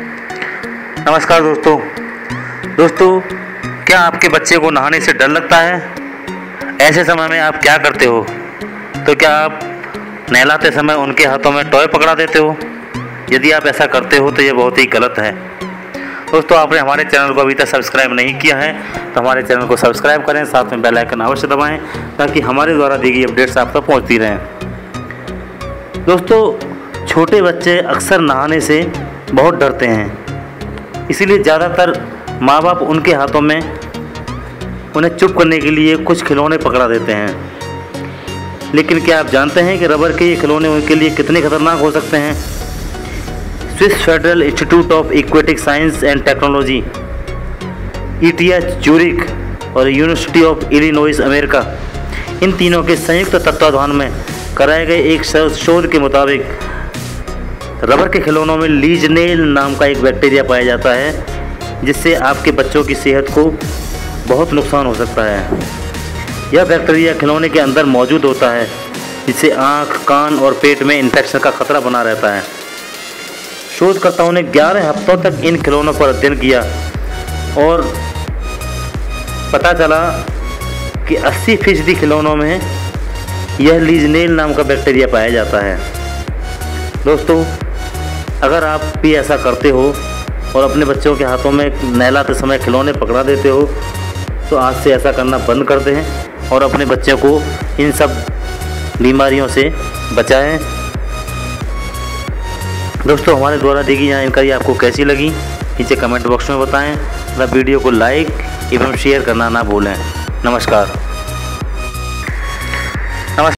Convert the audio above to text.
नमस्कार दोस्तों। दोस्तों, क्या आपके बच्चे को नहाने से डर लगता है? ऐसे समय में आप क्या करते हो? तो क्या आप नहलाते समय उनके हाथों में टॉय पकड़ा देते हो? यदि आप ऐसा करते हो तो ये बहुत ही गलत है। दोस्तों, आपने हमारे चैनल को अभी तक सब्सक्राइब नहीं किया है तो हमारे चैनल को सब्सक्राइब करें, साथ में बेल आइकन अवश्य दबाएँ, ताकि हमारे द्वारा दी गई अपडेट्स आप तक पहुँचती रहें। दोस्तों, छोटे बच्चे अक्सर नहाने से बहुत डरते हैं। इसीलिए ज़्यादातर माँ बाप उनके हाथों में उन्हें चुप करने के लिए कुछ खिलौने पकड़ा देते हैं। लेकिन क्या आप जानते हैं कि रबर के ये खिलौने उनके लिए कितने खतरनाक हो सकते हैं? Swiss Federal Institute of Aquatic Science and Technology E T H Zurich और यूनिवर्सिटी ऑफ़ इलिनोइस, अमेरिका, इन तीनों के संयुक्त तत्वाधान में कराए गए एक शोध के मुताबिक रबर के खिलौनों में लीजनेल नाम का एक बैक्टीरिया पाया जाता है, जिससे आपके बच्चों की सेहत को बहुत नुकसान हो सकता है। यह बैक्टीरिया खिलौने के अंदर मौजूद होता है, जिससे आँख, कान और पेट में इन्फेक्शन का खतरा बना रहता है। शोधकर्ताओं ने 11 हफ्तों तक इन खिलौनों पर अध्ययन किया और पता चला कि 80 फ़ीसदी खिलौनों में यह लीजनेल नाम का बैक्टीरिया पाया जाता है। दोस्तों अगर आप भी ऐसा करते हो और अपने बच्चों के हाथों में नहलाते समय खिलौने पकड़ा देते हो तो आज से ऐसा करना बंद कर दें और अपने बच्चों को इन सब बीमारियों से बचाएँ। दोस्तों, हमारे द्वारा दी गई जानकारी आपको कैसी लगी नीचे कमेंट बॉक्स में बताएँ। तथा वीडियो को लाइक एवं शेयर करना ना भूलें। नमस्कार।